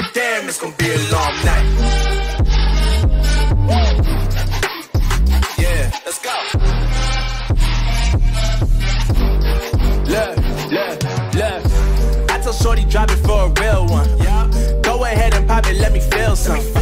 Uh, damn, it's gonna be a long night. Yeah, let's go. Look, look, look. I told Shorty drop it for a real one. Go ahead and pop it, let me feel some.